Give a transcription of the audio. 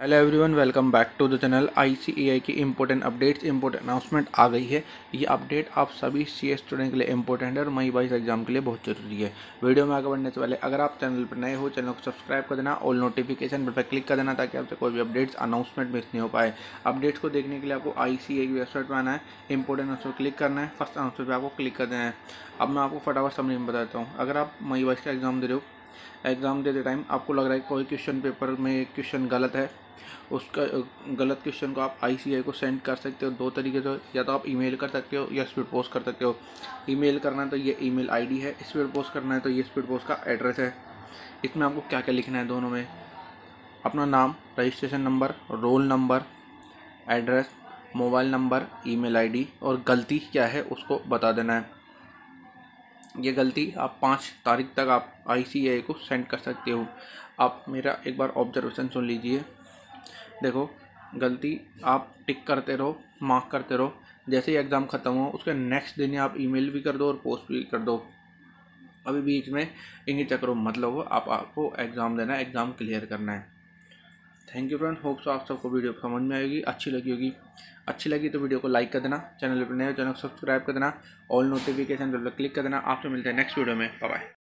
Hello everyone welcome back to the channel ICAI की important updates important announcement आ गई है। ये अपडेट आप सभी सी स्टूडेंट के लिए इंपॉर्टेंट है और मई बाईस एग्ज़ाम के लिए बहुत ज़रूरी है। वीडियो में आगे बढ़ने से पहले अगर आप चैनल पर नए हो चैनल को सब्सक्राइब कर देना और नोटिफिकेशन पर क्लिक कर देना ताकि आपसे कोई भी अपडेट्स अनाउंसमेंट मिस नहीं हो पाए। अपडेट्स को देखने के लिए आपको आई सी की वेबसाइट पर आना है। इंपॉर्टेंट उस पर क्लिक करना है। फ़र्स्ट अनाउंसमेंट पर आपको क्लिक कर देना है। अब मैं आपको फटाफट समझ में बताता हूँ। अगर आप मई बाईस का एग्ज़ाम दे रहे हो एग्ज़ाम देते टाइम आपको लग रहा है कोई क्वेश्चन पेपर में क्वेश्चन गलत है, उसका, गलत क्वेश्चन को आप आई को सेंड कर सकते हो दो तरीके से, या तो आप ईमेल कर सकते हो, या स्पीड पोस्ट कर सकते हो। ईमेल करना है तो ये ईमेल आईडी है स्पीड पोस्ट करना है तो ये स्पीड पोस्ट का एड्रेस है। इसमें आपको क्या क्या लिखना है दोनों में? अपना नाम registration number roll number address mobile number email ID और गलती क्या है उसको बता देना है। ये गलती आप पाँच तारीख तक आप आई को सेंड कर सकते हो। आप मेरा एक बार ऑब्जर्वेशन सुन लीजिए। देखो, गलती आप टिक करते रहो मार्क करते रहो। जैसे ही एग्ज़ाम ख़त्म हो, उसके नेक्स्ट दिन आप ईमेल भी कर दो और पोस्ट भी कर दो। अभी बीच में, इन्हीं चक्रों मतलब आप आपको एग्ज़ाम देना है एग्ज़ाम क्लियर करना है। थैंक यू फ्रेंड होप्स आप सबको वीडियो समझ में आएगी, अच्छी लगी होगी। अच्छी लगी तो वीडियो को लाइक कर देना चैनल पर नए चैनल को सब्सक्राइब कर देना ऑल नोटिफिकेशन पर क्लिक कर देना। आपसे मिलते हैं नेक्स्ट वीडियो में। बाय